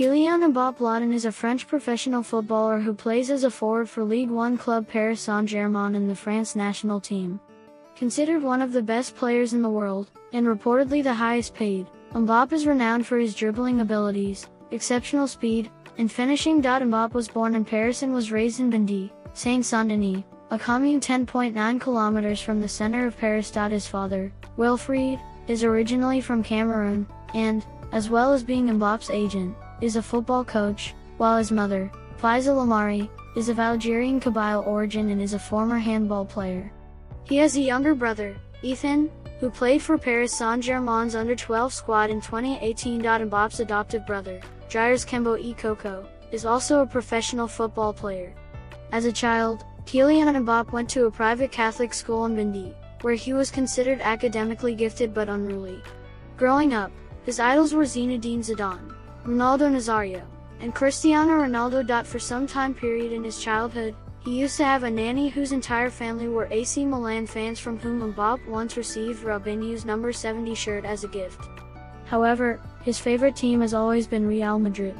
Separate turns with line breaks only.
Kylian Mbappé is a French professional footballer who plays as a forward for Ligue 1 club Paris Saint-Germain in the France national team. Considered one of the best players in the world, and reportedly the highest paid, Mbappé is renowned for his dribbling abilities, exceptional speed, and finishing. Mbappé was born in Paris and was raised in Bondy, Seine-Saint-Denis, a commune 10.9 kilometers from the center of Paris. His father, Wilfried, is originally from Cameroon, and, as well as being Mbappe's agent, is a football coach, while his mother, Faiza Lamari, is of Algerian Kabyle origin and is a former handball player. He has a younger brother, Ethan, who played for Paris Saint-Germain's under-12 squad in 2018. Mbappe's adoptive brother, Jirès Kembo Ekoko, is also a professional football player. As a child, Kylian Mbappe went to a private Catholic school in Bondy, where he was considered academically gifted but unruly. Growing up, his idols were Zinedine Zidane, Ronaldo Nazario, and Cristiano Ronaldo. For some time period in his childhood, he used to have a nanny whose entire family were AC Milan fans from whom Mbappe once received Robinho's number 70 shirt as a gift. However, his favorite team has always been Real Madrid.